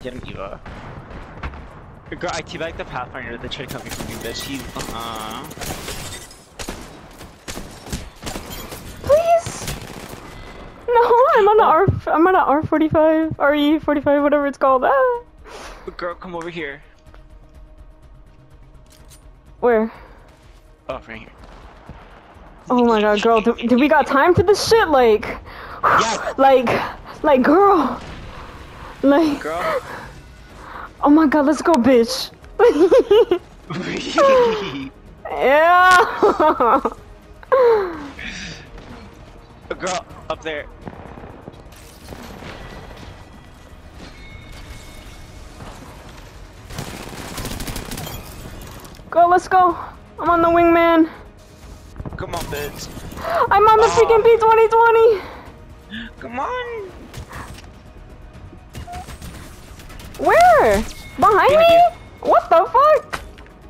Get him, Eva. Girl, I teabag the Pathfinder that tried coming from you, bitch. He, uh-uh. Please! No, I'm on the R. I'm on the R forty five, RE forty five, whatever it's called. Ah. Girl, come over here. Where? Oh, right here. Oh my god, girl, do, do we got time for this shit? Like, Yeah. like, like, girl, like, Girl. oh my god, let's go, bitch. yeah. Girl, up there. Go, let's go. I'm on the wingman. Come on, bitch. I'm on the Oh. freaking P2020. Come on. Where? Behind Behind me? you. What the fuck?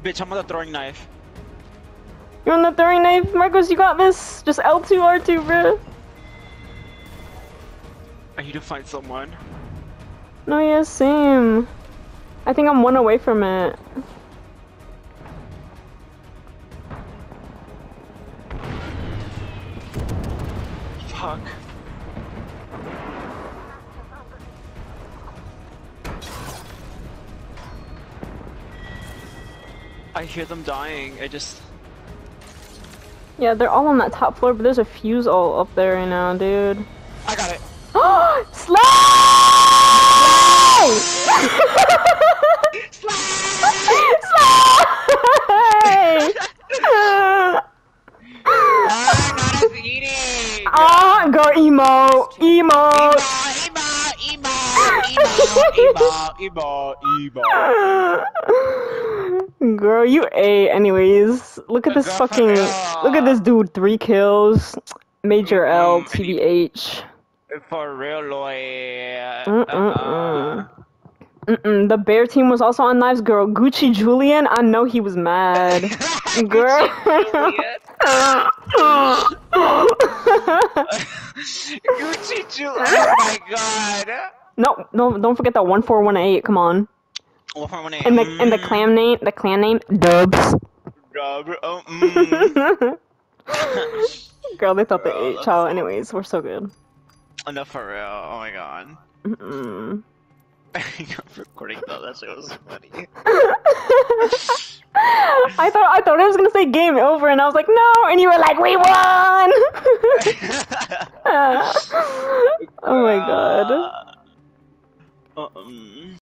Bitch, I'm on the throwing knife. You're on the throwing knife, Marcos. You got this. Just L2, R2, bro. I need to find someone. No, yeah, same. I think I'm one away from it. Fuck. I hear them dying. I just. Yeah, they're all on that top floor, but there's a fuse all up there right now, dude. I got it. Slay! Slay! Ah, eating. Ah, go emo, emo. Emo, emo, emo, emo, emo, emo. Girl, you A anyways. Look at this fucking. Look at this dude. Three kills. Major L, TBH. For real, Lloyd. Mm-mm-mm. Uh-uh. Mm-mm. The bear team was also on knives, girl. Gucci Julian, I know he was mad. Girl. Gucci Julian. Oh my god. no, no, don't forget that one four one eight. Come on. And the and the clan name, the clan name, Dubs. Oh, mm. Girl, they thought Girl, the eight that's child. Anyways, we're so good. no, for real. Oh my god. Mm-mm. I'm recording though. That shit was funny. I thought I thought I was gonna say game over, and I was like, no, and you were like, we won. oh my god. Uh, um.